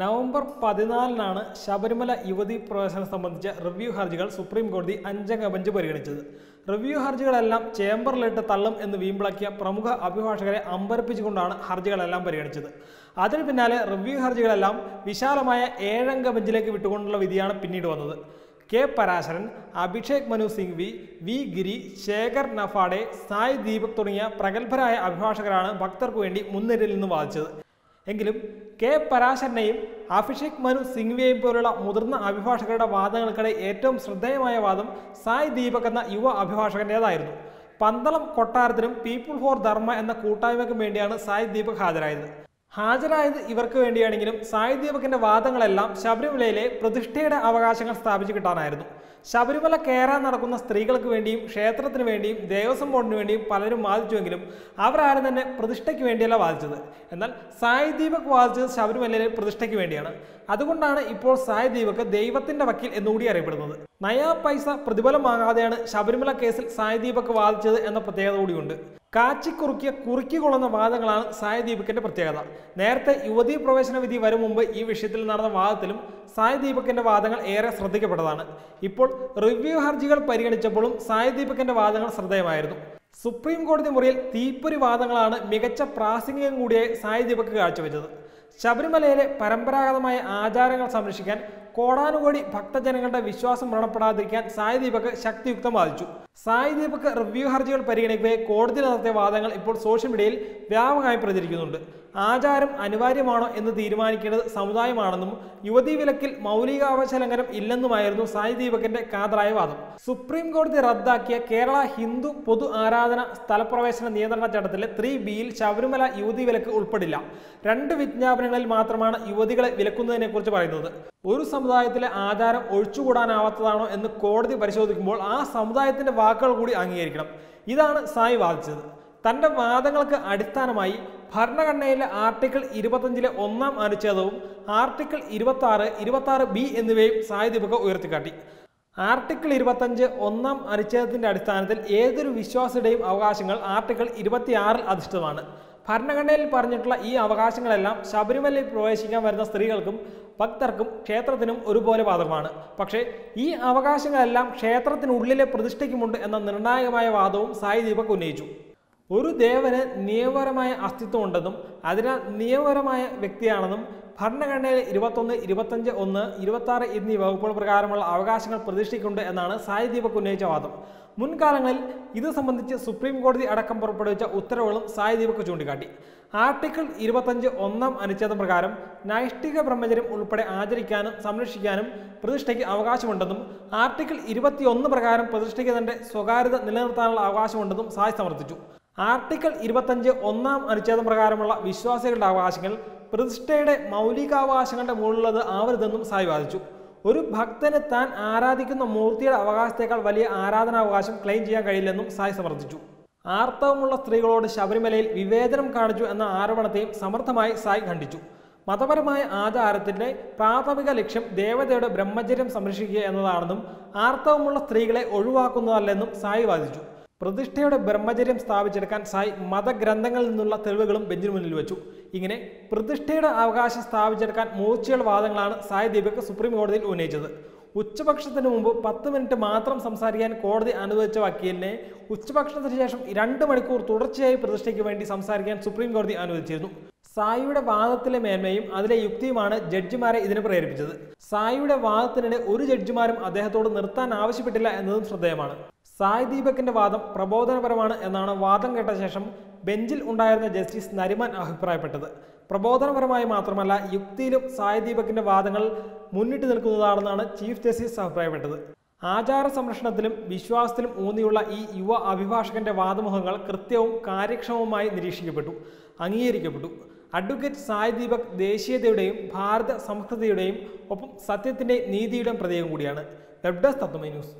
November പതിനാലിനാണ് Sabarimala യുവതി പ്രവേശനം സംബന്ധിച്ച റിവ്യൂ ഹർജികൾ സുപ്രീം കോടതി അഞ്ചംഗ ബെഞ്ച് പരിഗണിച്ചത്. റിവ്യൂ ഹർജികളെല്ലാം ചേംബറിലിട്ട് തള്ളും എന്ന് വീമ്പിളക്കിയ പ്രമുഖ അഭിഭാഷകരെ അമ്പരപ്പിച്ചുകൊണ്ടാണ് ഹർജികളെല്ലാം പരിഗണിച്ചത്. അതിന് പിന്നാലെ റിവ്യൂ ഹർജികളെല്ലാം വിശാലമായ ഏഴംഗ ബെഞ്ചിലേക്ക് വിട്ടുകൊണ്ടുള്ള വിധിയാണ് പിന്നീട് വന്നത്. കെ പരാശരൻ അഭിഷേക് മനു സിംഗ്വി വി ഗിരി ശേഖർ നഫാഡെ സായ് ദീപക് തുടങ്ങിയ പ്രഗത്ഭരായ അഭിഭാഷകരാണ് ഭക്തർക്കു വേണ്ടി മുൻനിരയിൽ നിന്ന് വാദിച്ചത്. എങ്കിലും കെ പരാശരനെയും അഭിഷേക് മനു സിംഗ്വിയെയും പോലുള്ള മുതിർന്ന അഭിഭാഷകരുടെ വാദങ്ങൾക്കിടെ ഏറ്റവും ശ്രദ്ധേയമായ വാദം സായ് ദീപക് എന്ന യുവ അഭിഭാഷകന്റേതായിരുന്നു പന്തളം കൊട്ടാരത്തിനും പീപ്പിൾ ഫോർ ധർമ്മ എന്ന കൂട്ടായ്മയ്ക്കും വേണ്ടിയാണ് സായ് ദീപക് ഹാജരായത്. ഹാജരായത് ഇവർക്ക് വേണ്ടിയാണെങ്കിലും സായ് ദീപകിന്റെ വാദങ്ങളെല്ലാം ശബരിമലയിലെ പ്രതിഷ്ഠയുടെ അവകാശങ്ങൾ സ്ഥാപിച്ചു കിട്ടാനായിരുന്നു. ശബരിമല കയറാൻ നടക്കുന്ന സ്ത്രീകൾക്ക് വേണ്ടിയും ക്ഷേത്രത്തിന് വേണ്ടിയും ദേവസ്വം ബോർഡിന് വേണ്ടിയും പലരും വാദിച്ചുവെങ്കിലും അവരാരും തന്നെ പ്രതിഷ്ഠയ്ക്ക് വേണ്ടിയല്ല വാദിച്ചത്. എന്നാൽ സായ് ദീപക് വാദിച്ചത് ശബരിമലയിലെ പ്രതിഷ്ഠയ്ക്ക് വേണ്ടിയാണ്. അതുകൊണ്ടാണ് ഇപ്പോൾ സായ് ദീപക് ദൈവത്തിന്റെ വക്കീൽ എന്നുകൂടി അറിയപ്പെടുന്നത്. നയാ പൈസ പ്രതിഫലം വാങ്ങാതെയാണ് ശബരിമല കേസിൽ സായ് ദീപക് വാദിച്ചത് എന്ന പ്രത്യേകത കൂടിയുണ്ട്. കാച്ചിക്കുറുക്കിയ കുറുക്കിക്കൊള്ളുന്ന വാദങ്ങളാണ് സായ് ദീപകന്റെ പ്രത്യേകത. നേരത്തെ യുവതീ പ്രവേശന വിധി വരും മുമ്പ് ഈ വിഷയത്തിൽ നടന്ന വാദത്തിലും സായ് ദീപകന്റെ വാദങ്ങൾ ഏറെ ശ്രദ്ധിക്കപ്പെട്ടതാണ്. ഇപ്പോൾ റിവ്യൂ ഹർജികൾ പരിഗണിച്ചപ്പോഴും സായ് ദീപകന്റെ വാദങ്ങൾ ശ്രദ്ധേയമായിരുന്നു. സുപ്രീം കോടതി മുറിയിൽ തീപ്പൊരി വാദങ്ങളാണ് മികച്ച പ്രാസംഗികം കൂടിയായി സായ് ദീപക് കാഴ്ചവെച്ചത്. ശബരിമലയിലെ പരമ്പരാഗതമായ ആചാരങ്ങൾ സംരക്ഷിക്കാൻ കോടാനുകോടി ഭക്തജനങ്ങളുടെ വിശ്വാസം വ്രണപ്പെടാതിരിക്കാൻ സായ് ദീപക് ശക്തിയുക്തം വാദിച്ചു. സായ് ദീപക് റിവ്യൂ ഹർജികൾ പരിഗണിക്കവേ കോടതി നടത്തിയ വാദങ്ങൾ ഇപ്പോൾ സോഷ്യൽ മീഡിയയിൽ വ്യാപകമായി പ്രചരിക്കുന്നുണ്ട്. ആചാരം അനിവാര്യമാണോ എന്ന് തീരുമാനിക്കേണ്ടത് സമുദായമാണെന്നും യുവതി വിലക്കിൽ മൗലികാവകാശ ലംഘനം ഇല്ലെന്നുമായിരുന്നു സായി ദീപകിന്റെ കാതറായ വാദം. സുപ്രീം കോടതി റദ്ദാക്കിയ കേരള ഹിന്ദു പൊതു ആരാധന സ്ഥലപ്രവേശന നിയന്ത്രണ ചട്ടത്തിലെ ത്രീ ബിയിൽ ശബരിമല യുവതി വിലക്ക് ഉൾപ്പെടില്ല. രണ്ട് വിജ്ഞാപനങ്ങളിൽ മാത്രമാണ് യുവതികളെ വിലക്കുന്നതിനെ കുറിച്ച് പറയുന്നത്. ഒരു സമുദായത്തിലെ ആചാരം ഒഴിച്ചുകൂടാനാവാത്തതാണോ എന്ന് കോടതി പരിശോധിക്കുമ്പോൾ ആ സമുദായത്തിന്റെ വാക്കുകൾ കൂടി അംഗീകരിക്കണം. ഇതാണ് സായി വാദിച്ചത്. തന്റെ വാദങ്ങൾക്ക് അടിസ്ഥാനമായി ഭരണഘടനയിലെ ആർട്ടിക്കിൾ ഇരുപത്തഞ്ചിലെ ഒന്നാം അനുച്ഛേദവും ആർട്ടിക്കിൾ ഇരുപത്തി ആറ് ഇരുപത്തി ആറ് ബി എന്നിവയും സായി ദീപക ഉയർത്തിക്കാട്ടി. ആർട്ടിക്കിൾ ഇരുപത്തഞ്ച് ഒന്നാം അനുച്ഛേദത്തിന്റെ അടിസ്ഥാനത്തിൽ ഏതൊരു വിശ്വാസിയുടെയും അവകാശങ്ങൾ ആർട്ടിക്കിൾ ഇരുപത്തിയാറിൽ അധിഷ്ഠിതമാണ്. ഭരണഘടനയിൽ പറഞ്ഞിട്ടുള്ള ഈ അവകാശങ്ങളെല്ലാം ശബരിമലയിൽ പ്രവേശിക്കാൻ വരുന്ന സ്ത്രീകൾക്കും ഭക്തർക്കും ക്ഷേത്രത്തിനും ഒരുപോലെ ബാധകമാണ് പക്ഷേ ഈ അവകാശങ്ങളെല്ലാം ക്ഷേത്രത്തിനുള്ളിലെ പ്രതിഷ്ഠയ്ക്കുമുണ്ട് എന്ന നിർണായകമായ വാദവും സായി ദീപക് ഉന്നയിച്ചു. ഒരു ദേവന് നിയമപരമായ അസ്തിത്വം ഉണ്ടെന്നും അതിനാൽ നിയമപരമായ വ്യക്തിയാണെന്നും ഭരണഘടനയിലെ ഇരുപത്തൊന്ന് ഇരുപത്തഞ്ച് ഒന്ന് ഇരുപത്തി ആറ് എന്നീ വകുപ്പുകൾ പ്രകാരമുള്ള അവകാശങ്ങൾ പ്രതിഷ്ഠിക്കുന്നുണ്ട് എന്നാണ് സായി ദീപക് ഉന്നയിച്ച വാദം. മുൻകാലങ്ങളിൽ ഇത് സംബന്ധിച്ച് സുപ്രീം കോടതി അടക്കം പുറപ്പെടുവിച്ച ഉത്തരവുകളും സായി ദീപക് ചൂണ്ടിക്കാട്ടി. ആർട്ടിക്കിൾ ഇരുപത്തഞ്ച് ഒന്നാം അനുച്ഛേദം പ്രകാരം നൈഷ്ഠിക ബ്രഹ്മചര്യം ഉൾപ്പെടെ ആചരിക്കാനും സംരക്ഷിക്കാനും പ്രതിഷ്ഠയ്ക്ക് അവകാശമുണ്ടെന്നും ആർട്ടിക്കിൾ ഇരുപത്തിയൊന്ന് പ്രകാരം പ്രതിഷ്ഠയ്ക്ക് തന്റെ സ്വകാര്യത നിലനിർത്താനുള്ള അവകാശമുണ്ടെന്നും സായി സമർത്ഥിച്ചു. ആർട്ടിക്കിൾ ഇരുപത്തഞ്ച് ഒന്നാം അനുച്ഛേദം പ്രകാരമുള്ള വിശ്വാസികളുടെ അവകാശങ്ങൾ പ്രതിഷ്ഠയുടെ മൗലികാവകാശങ്ങളുടെ മുകളിലുള്ളത് ആവരുതെന്നും സായി വാദിച്ചു. ഒരു ഭക്തന് താൻ ആരാധിക്കുന്ന മൂർത്തിയുടെ അവകാശത്തേക്കാൾ വലിയ ആരാധനാവകാശം ക്ലെയിം ചെയ്യാൻ കഴിയില്ലെന്നും സായി സമർത്ഥിച്ചു. ആർത്തവമുള്ള സ്ത്രീകളോട് ശബരിമലയിൽ വിവേചനം കാണിച്ചു എന്ന ആരോപണത്തെയും സമർത്ഥമായി സായി ഖണ്ഡിച്ചു. മതപരമായ ആചാരത്തിന്റെ പ്രാഥമിക ലക്ഷ്യം ദേവതയുടെ ബ്രഹ്മചര്യം സംരക്ഷിക്കുക എന്നതാണെന്നും ആർത്തവമുള്ള സ്ത്രീകളെ ഒഴിവാക്കുന്നതല്ലെന്നും സായി വാദിച്ചു. പ്രതിഷ്ഠയുടെ ബ്രഹ്മചര്യം സ്ഥാപിച്ചെടുക്കാൻ സായി മതഗ്രന്ഥങ്ങളിൽ നിന്നുള്ള തെളിവുകളും ബെഞ്ചിന് മുന്നിൽ വെച്ചു. ഇങ്ങനെ പ്രതിഷ്ഠയുടെ അവകാശം സ്ഥാപിച്ചെടുക്കാൻ മൂർച്ചയുള്ള വാദങ്ങളാണ് സായി ദീപക് സുപ്രീം കോടതിയിൽ ഉന്നയിച്ചത്. ഉച്ചഭക്ഷണത്തിന് മുമ്പ് പത്ത് മിനിറ്റ് മാത്രം സംസാരിക്കാൻ കോടതി അനുവദിച്ച വക്കീലിനെ ഉച്ചഭക്ഷണത്തിന് ശേഷം രണ്ട് മണിക്കൂർ തുടർച്ചയായി പ്രതിഷ്ഠയ്ക്ക് വേണ്ടി സംസാരിക്കാൻ സുപ്രീം കോടതി അനുവദിച്ചിരുന്നു. സായിയുടെ വാദത്തിലെ മേന്മയും അതിലെ യുക്തിയുമാണ് ജഡ്ജിമാരെ ഇതിന് പ്രേരിപ്പിച്ചത്. സായിയുടെ വാദത്തിനിടെ ഒരു ജഡ്ജിമാരും അദ്ദേഹത്തോട് നിർത്താൻ ആവശ്യപ്പെട്ടില്ല എന്നതും ശ്രദ്ധേയമാണ്. സായ് ദീപക്കിന്റെ വാദം പ്രബോധനപരമാണ് എന്നാണ് വാദം കേട്ട ശേഷം ബെഞ്ചിൽ ഉണ്ടായിരുന്ന ജസ്റ്റിസ് നരിമാൻ അഭിപ്രായപ്പെട്ടത്. പ്രബോധനപരമായി മാത്രമല്ല യുക്തിയിലും സായ് ദീപക്കിന്റെ വാദങ്ങൾ മുന്നിട്ട് നിൽക്കുന്നതാണെന്നാണ് ചീഫ് ജസ്റ്റിസ് അഭിപ്രായപ്പെട്ടത്. ആചാര സംരക്ഷണത്തിലും വിശ്വാസത്തിലും ഊന്നിയുള്ള ഈ യുവ അഭിഭാഷകന്റെ വാദമുഖങ്ങൾ കൃത്യവും കാര്യക്ഷമവുമായി നിരീക്ഷിക്കപ്പെട്ടു അംഗീകരിക്കപ്പെട്ടു. അഡ്വക്കേറ്റ് സായ് ദീപക് ദേശീയതയുടെയും ഭാരത സംസ്കൃതിയുടെയും ഒപ്പം സത്യത്തിന്റെ നീതിയുടെയും പ്രതീകം കൂടിയാണ്. Web desk news.